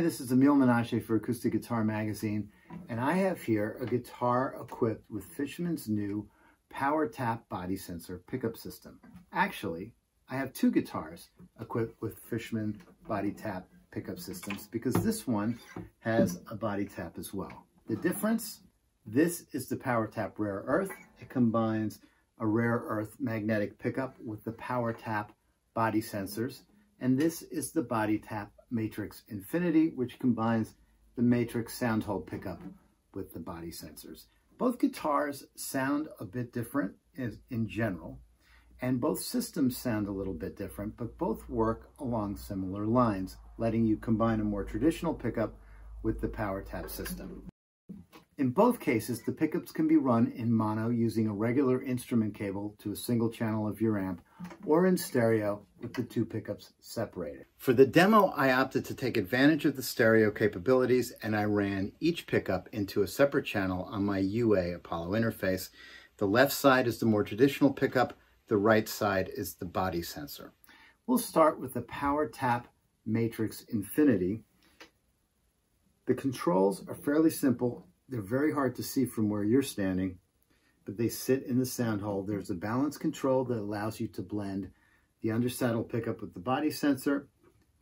Hi, this is Emile Menasché for Acoustic Guitar Magazine, and I have here a guitar equipped with Fishman's new Power Tap Body Sensor pickup system. Actually, I have two guitars equipped with Fishman Body Tap pickup systems because this one has a body tap as well. The difference, this is the Power Tap Rare Earth. It combines a rare earth magnetic pickup with the Power Tap body sensors. And this is the Body Tap Matrix Infinity, which combines the Matrix sound hole pickup with the body sensors. Both guitars sound a bit different in general, and both systems sound a little bit different, but both work along similar lines, letting you combine a more traditional pickup with the Power Tap system. In both cases, the pickups can be run in mono using a regular instrument cable to a single channel of your amp, or in stereo with the two pickups separated. For the demo, I opted to take advantage of the stereo capabilities and I ran each pickup into a separate channel on my UA Apollo interface. The left side is the more traditional pickup, the right side is the body sensor. We'll start with the Power Tap Matrix Infinity. The controls are fairly simple they're very hard to see from where you're standing, but they sit in the sound hole. There's a balance control that allows you to blend the undersaddle pickup with the body sensor.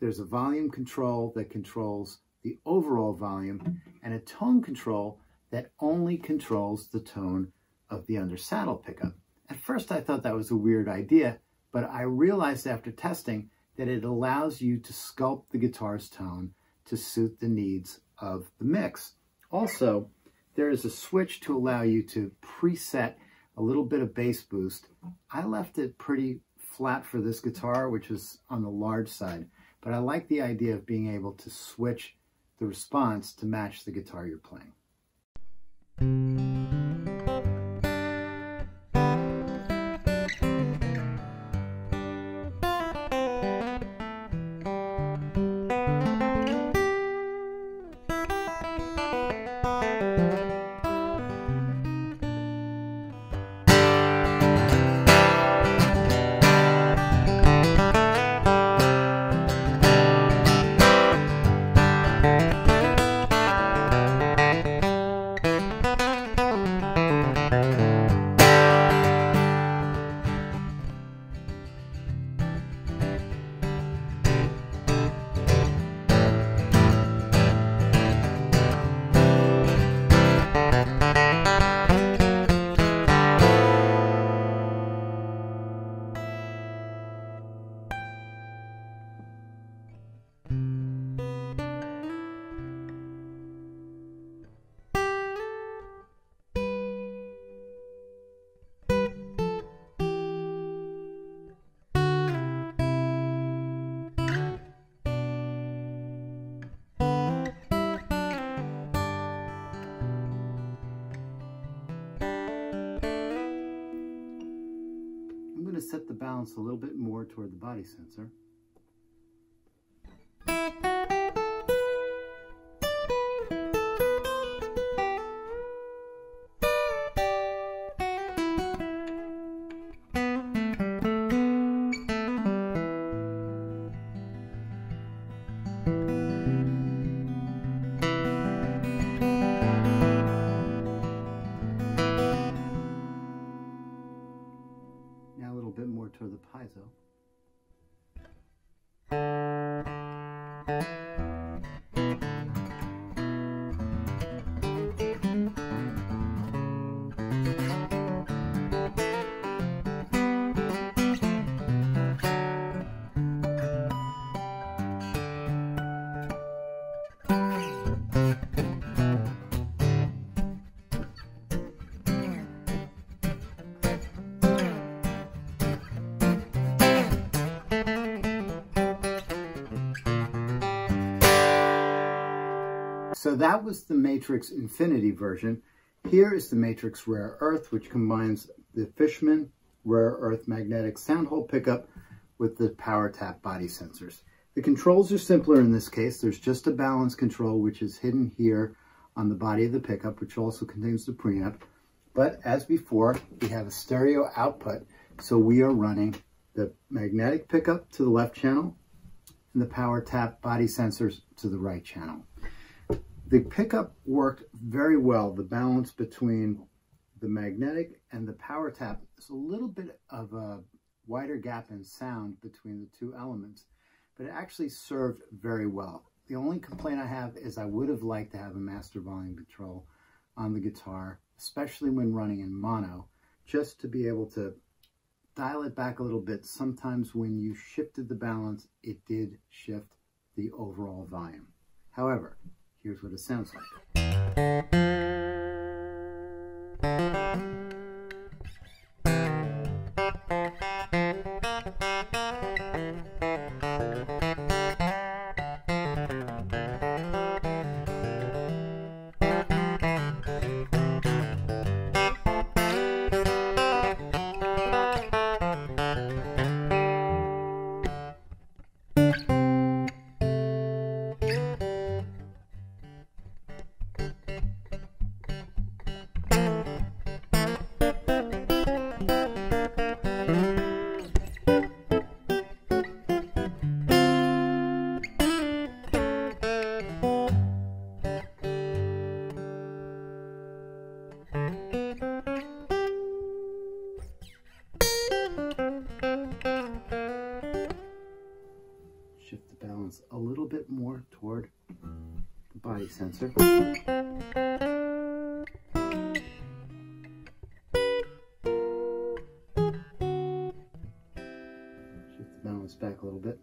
There's a volume control that controls the overall volume and a tone control that only controls the tone of the undersaddle pickup. At first I thought that was a weird idea, but I realized after testing that it allows you to sculpt the guitar's tone to suit the needs of the mix. Also, there is a switch to allow you to preset a little bit of bass boost. I left it pretty flat for this guitar, which is on the large side, but I like the idea of being able to switch the response to match the guitar you're playing. To set the balance a little bit more toward the body sensor. So that was the Matrix Infinity version. Here is the Matrix Rare Earth, which combines the Fishman Rare Earth magnetic sound hole pickup with the power tap body sensors. The controls are simpler in this case. There's just a balance control, which is hidden here on the body of the pickup, which also contains the preamp. But as before, we have a stereo output. So we are running the magnetic pickup to the left channel and the power tap body sensors to the right channel. The pickup worked very well. The balance between the magnetic and the power tap is a little bit of a wider gap in sound between the two elements, but it actually served very well. The only complaint I have is I would have liked to have a master volume control on the guitar, especially when running in mono, just to be able to dial it back a little bit. Sometimes when you shifted the balance, it did shift the overall volume. However, here's what it sounds like. Sensor. Shift the balance back a little bit.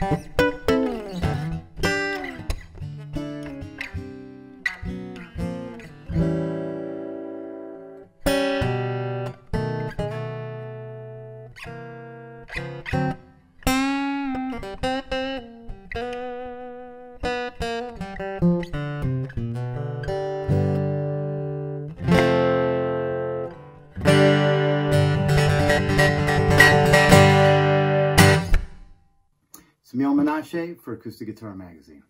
Okay. Menasché for Acoustic Guitar Magazine.